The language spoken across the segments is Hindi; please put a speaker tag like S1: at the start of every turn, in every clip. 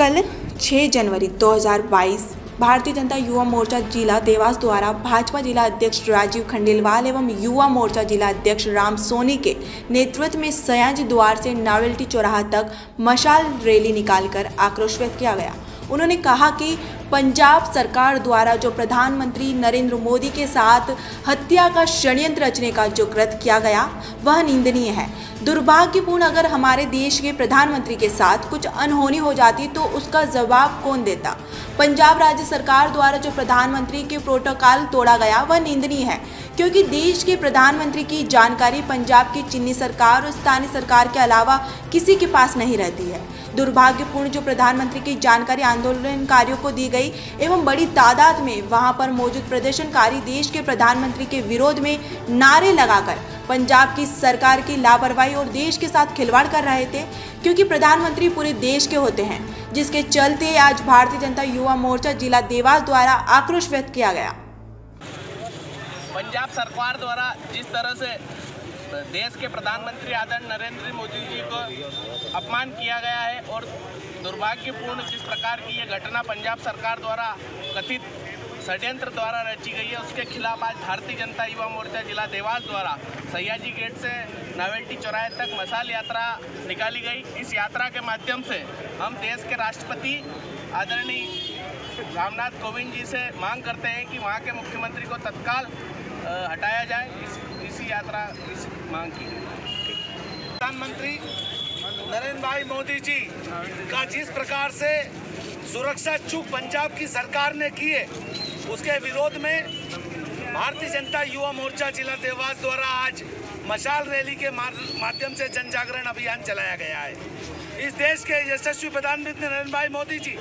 S1: कल 6 जनवरी 2022 भारतीय जनता युवा मोर्चा जिला देवास द्वारा भाजपा जिला अध्यक्ष राजीव खंडेलवाल एवं युवा मोर्चा जिला अध्यक्ष राम सोनी के नेतृत्व में सयाजी द्वार से नावेल्टी चौराहा तक मशाल रैली निकालकर आक्रोश व्यक्त किया गया। उन्होंने कहा कि पंजाब सरकार द्वारा जो प्रधानमंत्री नरेंद्र मोदी के साथ हत्या का षड्यंत्र रचने का जो कृत किया गया, वह निंदनीय है। दुर्भाग्यपूर्ण अगर हमारे देश के प्रधानमंत्री के साथ कुछ अनहोनी हो जाती तो उसका जवाब कौन देता? पंजाब राज्य सरकार द्वारा जो प्रधानमंत्री के प्रोटोकॉल तोड़ा गया, वह निंदनीय है, क्योंकि देश के प्रधानमंत्री की जानकारी पंजाब की चीनी सरकार और स्थानीय सरकार के अलावा किसी के पास नहीं रहती है। दुर्भाग्यपूर्ण जो प्रधानमंत्री की जानकारी आंदोलनकारियों को दी गई एवं बड़ी तादाद में वहाँ पर मौजूद प्रदर्शनकारी देश के प्रधानमंत्री के विरोध में नारे लगाकर पंजाब की सरकार की लापरवाही और देश के साथ खिलवाड़ कर रहे थे, क्योंकि प्रधानमंत्री पूरे देश के होते हैं, जिसके चलते आज भारतीय जनता युवा मोर्चा जिला देवास द्वारा आक्रोश व्यक्त किया गया।
S2: पंजाब सरकार द्वारा जिस तरह से देश के प्रधानमंत्री आदरणीय नरेंद्र मोदी जी को अपमान किया गया है और दुर्भाग्यपूर्ण जिस प्रकार की ये घटना पंजाब सरकार द्वारा कथित षड्यंत्र द्वारा रची गई है, उसके खिलाफ आज भारतीय जनता युवा मोर्चा जिला देवास द्वारा सयाजी गेट से नावेल्टी चौराहे तक मसाल यात्रा निकाली गई। इस यात्रा के माध्यम से हम देश के राष्ट्रपति आदरणीय रामनाथ कोविंद जी से मांग करते हैं कि वहाँ के मुख्यमंत्री को तत्काल हटाया जाए। इसी यात्रा इस मांग की प्रधानमंत्री नरेंद्र भाई मोदी जी का जिस प्रकार से सुरक्षा चूक पंजाब की सरकार ने की है, उसके विरोध में भारतीय जनता युवा मोर्चा जिला देवास द्वारा आज मशाल रैली के माध्यम से जन जागरण अभियान चलाया गया है। इस देश के यशस्वी प्रधानमंत्री नरेंद्र भाई मोदी जी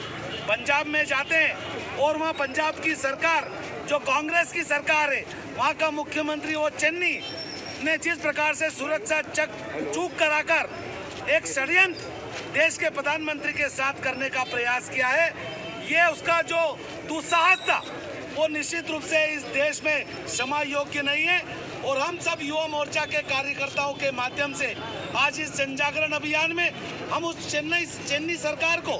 S2: पंजाब में जाते हैं और वहाँ पंजाब की सरकार, जो कांग्रेस की सरकार है, वहाँ का मुख्यमंत्री वो चेन्नी ने जिस प्रकार से सुरक्षा चक चूक कराकर एक षड्यंत्र देश के प्रधानमंत्री के साथ करने का प्रयास किया है, ये उसका जो दुस्साहस था, वो निश्चित रूप से इस देश में क्षमा योग्य नहीं है। और हम सब युवा मोर्चा के कार्यकर्ताओं के माध्यम से आज इस जन जागरण अभियान में हम उस चेन्नई चेन्नई सरकार को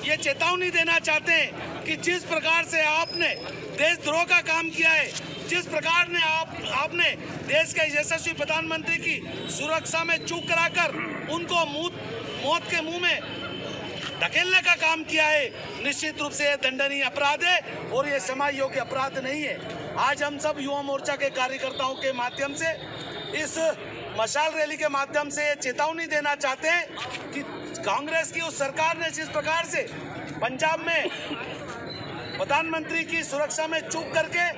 S2: ये चेतावनी देना चाहते हैं कि जिस प्रकार से आपने देशद्रोह का काम किया है, जिस प्रकार ने आप, आपने देश के यशस्वी प्रधानमंत्री की सुरक्षा में चूक कराकर उनको मौत के मुँह में धकेलने का काम किया है, निश्चित रूप से यह दंडनीय अपराध है और ये समाज योग्य अपराध नहीं है। आज हम सब युवा मोर्चा के कार्यकर्ताओं के माध्यम से, इस मशाल रैली के माध्यम से चेतावनी देना चाहते हैं कि कांग्रेस की उस सरकार ने जिस प्रकार से पंजाब में प्रधानमंत्री की सुरक्षा में चूक करके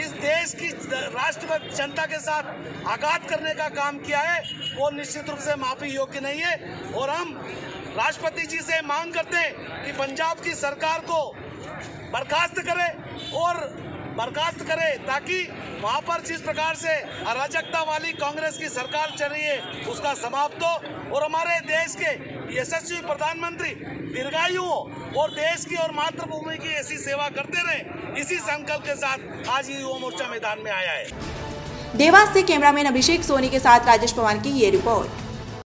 S2: इस देश की राष्ट्र जनता के साथ आघात करने का काम किया है, वो निश्चित रूप से माफ़ी योग्य नहीं है। और हम राष्ट्रपति जी से मांग करते हैं कि पंजाब की सरकार को बर्खास्त करे और बर्खास्त करे ताकि वहाँ पर जिस प्रकार से अराजकता वाली कांग्रेस की सरकार चल रही है, उसका समाप्त हो। और हमारे देश के यशस्वी प्रधानमंत्री, दीर्घायु हो और देश की और मातृभूमि की ऐसी सेवा करते रहे, इसी संकल्प के साथ आज युवा मोर्चा मैदान में आया है।
S1: देवास से कैमरामैन अभिषेक सोनी के साथ राजेश पवार की ये रिपोर्ट।